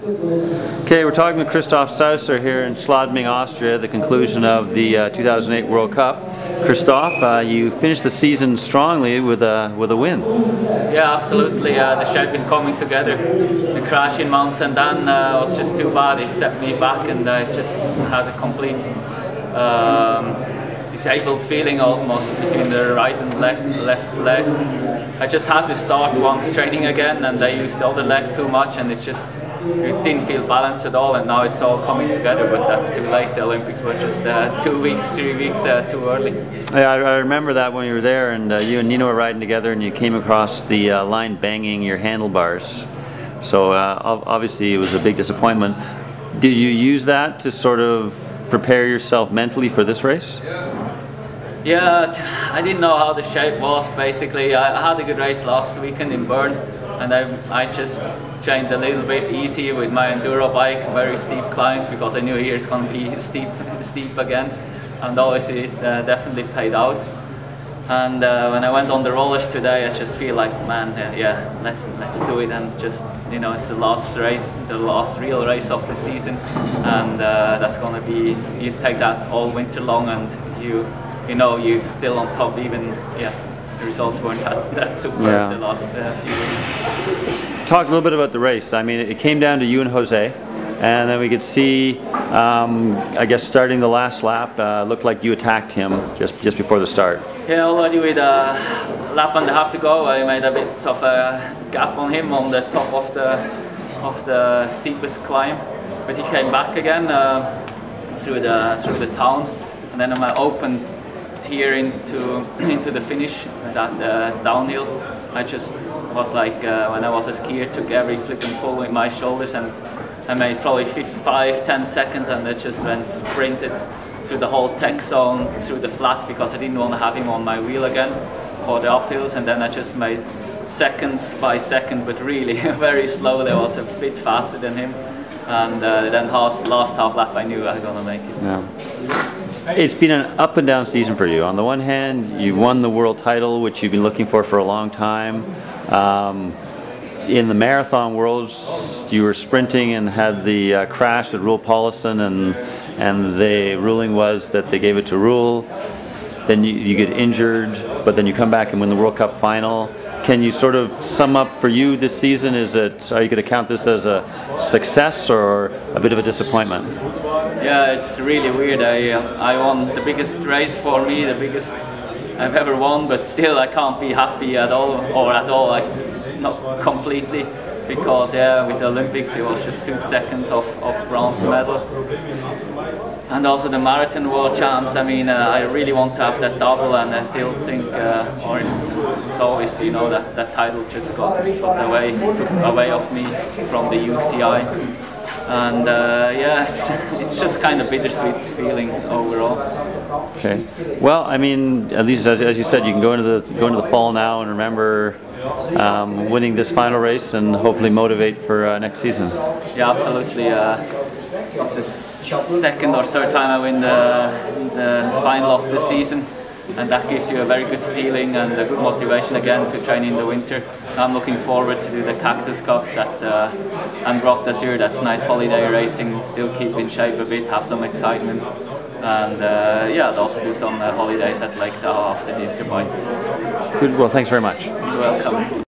Okay, we're talking with Christoph Sauser here in Schladming, Austria, the conclusion of the uh, 2008 World Cup. Christoph, uh, you finished the season strongly with a with a win. Yeah, absolutely. Uh, the shape is coming together. The crash in Mont Sainte-Anne uh, was just too bad. It set me back, and I just had a complete um, disabled feeling almost between the right and le left leg. I just had to start once training again, and I used all the leg too much, and it just it didn't feel balanced at all, and now it's all coming together. But that's too late. The Olympics were just uh, two weeks, three weeks uh, too early. Yeah, I, I, remember that when you were there, and uh, you and Nino were riding together, and you came across the uh, line banging your handlebars. So uh, obviously, it was a big disappointment. Did you use that to sort of prepare yourself mentally for this race? Yeah, I didn't know how the shape was. Basically, I had a good race last weekend in Bern, and I, I just trained a little bit easy with my enduro bike, very steep climbs because I knew here it's going to be steep, steep again, and obviously it uh, definitely paid out. And uh, when I went on the rollers today, I just feel like, man, uh, yeah, let's let's do it, and just you know, it's the last race, the last real race of the season, and uh, that's going to be you take that all winter long, and you you know you're still on top, even yeah the results weren't that, that super yeah. the last uh, few weeks. Talk a little bit about the race. I mean, it came down to you and Jose, and then we could see, um, I guess, starting the last lap, uh, looked like you attacked him just just before the start. Yeah, already with a lap and a half to go, I made a bit of a gap on him on the top of the of the steepest climb, but he came back again uh, through the through the town, and then I opened here into into the finish, that uh, downhill. I just was like uh, when I was a skier, took every flip and pull with my shoulders, and I made probably five, ten seconds, and I just went sprinted through the whole tech zone, through the flat, because I didn't want to have him on my wheel again for the uphills, and then I just made seconds by second, but really very slowly. I was a bit faster than him, and uh, then last, last half lap I knew I was gonna make it. Yeah. It's been an up and down season for you. On the one hand, you won the world title, which you've been looking for for a long time. Um, in the marathon worlds, you were sprinting and had the uh, crash with Roel Paulissen, and and the ruling was that they gave it to Roel. Then you, you get injured, but then you come back and win the World Cup final. Can you sort of sum up for you this season? Is it are you going to count this as a success or a bit of a disappointment? Yeah, it's really weird. I uh, I won the biggest race for me, the biggest I've ever won, but still I can't be happy at all or at all, like not completely because yeah, with the Olympics it was just two seconds of, of bronze medal and also the marathon world champs. I mean, uh, I really want to have that double, and I still think, uh, or it's, it's, always, you know, that that title just got, got away, took away of me from the UCI, and uh, yeah, it's it's just kind of bittersweet feeling overall. Okay. Well, I mean, at least as, as you said, you can go into the go into the fall now and remember um, winning this final race and hopefully motivate for uh, next season. Yeah, absolutely. Uh, it's the second or third time I win the, the final of the season and that gives you a very good feeling and a good motivation again to train in the winter. I'm looking forward to do the Cactus Cup. That's uh, and this year. That's nice holiday racing. Still keep in shape a bit, have some excitement, and uh, yeah, I'll also do some uh, holidays at Lake Tahoe after the Interbike. Good. Well, thanks very much. You're welcome.